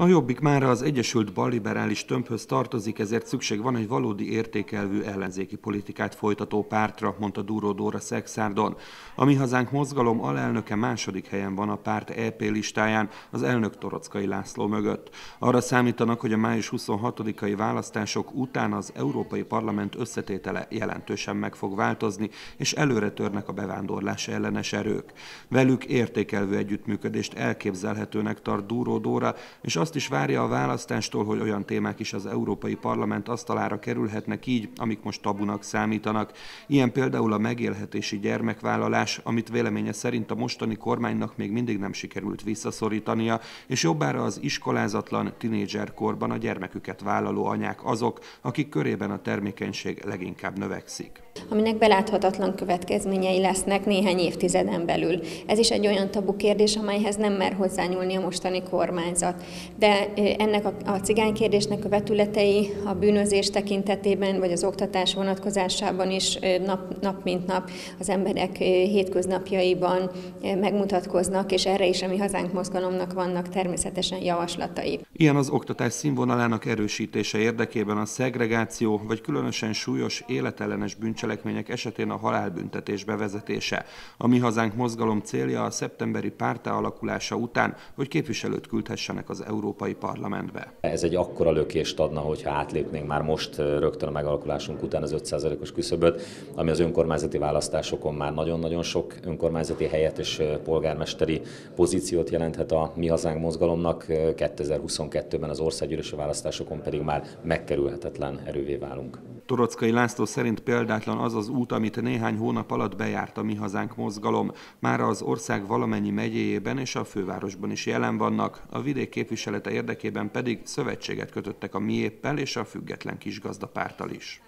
A Jobbik már az Egyesült Balliberális tömbhöz tartozik, ezért szükség van egy valódi értékelvű ellenzéki politikát folytató pártra, mondta Dúró Dóra Szexárdon. A Mi Hazánk mozgalom alelnöke második helyen van a párt EP listáján, az elnök Torockai László mögött. Arra számítanak, hogy a május 26-ai választások után az Európai Parlament összetétele jelentősen meg fog változni, és előre törnek a bevándorlás ellenes erők. Velük értékelvű együttműködést elképzelhetőnek tart Dúró Dóra, és azt azt is várja a választástól, hogy olyan témák is az Európai Parlament asztalára kerülhetnek így, amik most tabunak számítanak. Ilyen például a megélhetési gyermekvállalás, amit véleménye szerint a mostani kormánynak még mindig nem sikerült visszaszorítania, és jobbára az iskolázatlan tinédzserkorban a gyermeküket vállaló anyák azok, akik körében a termékenység leginkább növekszik aminek beláthatatlan következményei lesznek néhány évtizeden belül. Ez is egy olyan tabu kérdés, amelyhez nem mer hozzányúlni a mostani kormányzat. De ennek a, a cigánykérdésnek a vetületei a bűnözés tekintetében, vagy az oktatás vonatkozásában is nap, nap mint nap az emberek hétköznapjaiban megmutatkoznak, és erre is a mi hazánk mozgalomnak vannak természetesen javaslatai. Ilyen az oktatás színvonalának erősítése érdekében a szegregáció, vagy különösen súlyos életellenes bűncselekmények esetén a halálbüntetés bevezetése. A Mi Hazánk mozgalom célja a szeptemberi pártá alakulása után, hogy képviselőt küldhessenek az Európai Parlamentbe. Ez egy akkora lökést adna, hogyha átlépnénk már most rögtön a megalakulásunk után az 5%-os küszöböt, ami az önkormányzati választásokon már nagyon-nagyon sok önkormányzati helyet és polgármesteri pozíciót jelenthet a Mi Hazánk mozgalomnak. 2022-ben az országgyűlési választásokon pedig már megkerülhetetlen erővé válunk. Torockai László szerint példátlan az az út, amit néhány hónap alatt bejárt a Mi Hazánk mozgalom. Már az ország valamennyi megyéjében és a fővárosban is jelen vannak, a vidék képviselete érdekében pedig szövetséget kötöttek a Miéppel és a független kisgazdapártal is.